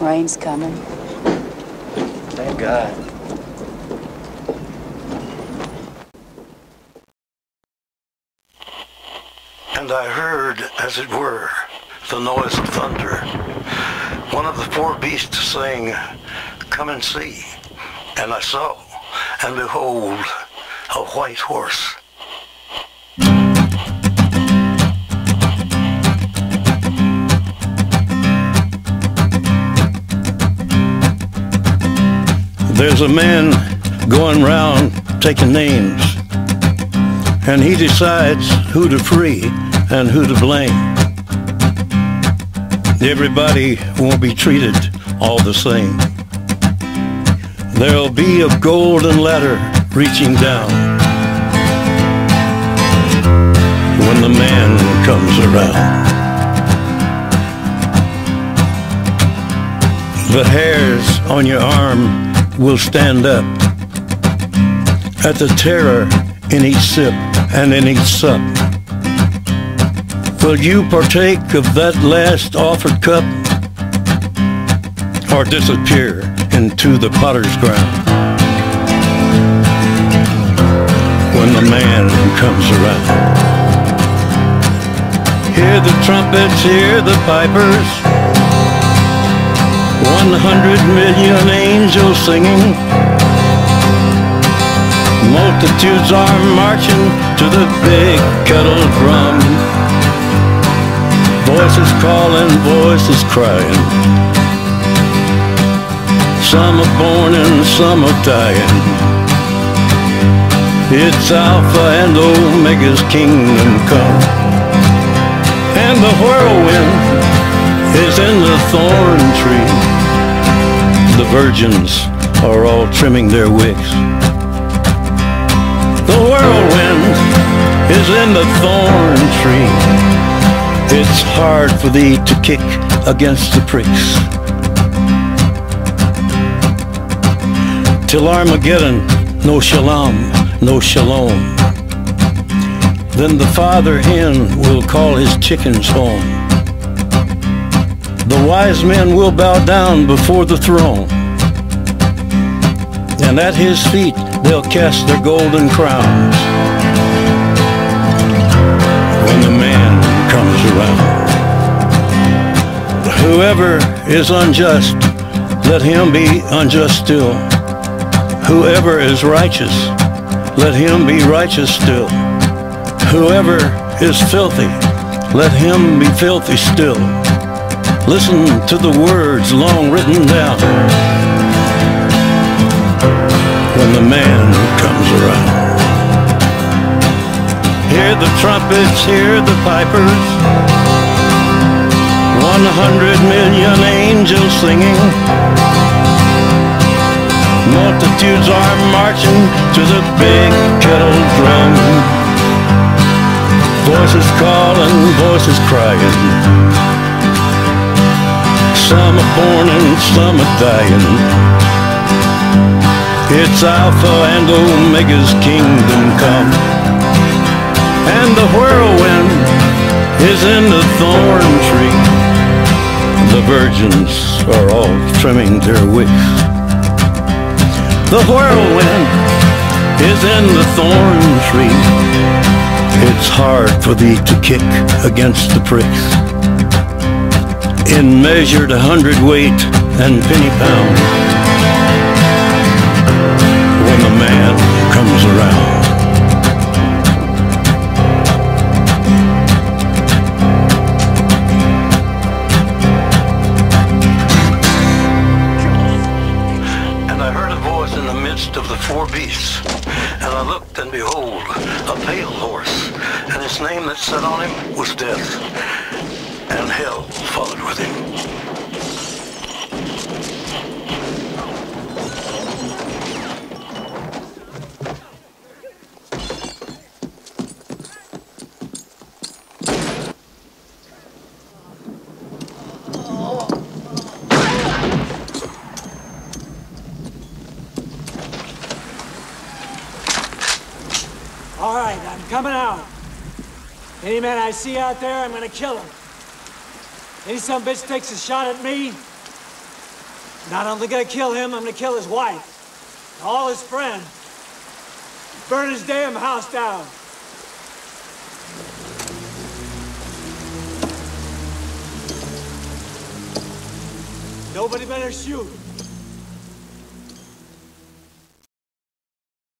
Rain's coming. Thank God. And I heard, as it were, the noise of thunder. One of the four beasts saying, Come and see. And I saw, and behold, a white horse. There's a man going round taking names, and he decides who to free and who to blame. Everybody won't be treated all the same. There'll be a golden ladder reaching down when the man comes around. The hairs on your arm will stand up at the terror in each sip and in each sup. Will you partake of that last offered cup or disappear into the potter's ground when the man comes around? Hear the trumpets, hear the pipers, one hundred million angels singing. Multitudes are marching to the big kettle drum. Voices calling, voices crying. Some are born and some are dying. It's Alpha and Omega's kingdom come. And the whirlwind is in the thorn tree. The virgins are all trimming their wicks. The whirlwind is in the thorn tree. It's hard for thee to kick against the pricks. Till Armageddon, no shalom, no shalom. Then the father hen will call his chickens home. Wise men will bow down before the throne. And at his feet they'll cast their golden crowns when the man comes around. Whoever is unjust, let him be unjust still. Whoever is righteous, let him be righteous still. Whoever is filthy, let him be filthy still. Listen to the words long written down when the man comes around. Hear the trumpets, hear the pipers. One hundred million angels singing. Multitudes are marching to the big kettle drum. Voices calling, voices crying. Some are born and some are dying. It's Alpha and Omega's kingdom come. And the whirlwind is in the thorn tree. The virgins are all trimming their wicks. The whirlwind is in the thorn tree. It's hard for thee to kick against the pricks. In measured hundredweight and penny pound when the man comes around. And I heard a voice in the midst of the four beasts. And I looked, and behold, a pale horse. And his name that sat on him was Death. And hell followed with him. All right, I'm coming out. Any man I see out there, I'm gonna kill him. Any some bitch takes a shot at me, Not only gonna kill him, I'm gonna kill his wife, all his friends, burn his damn house down. Nobody better shoot.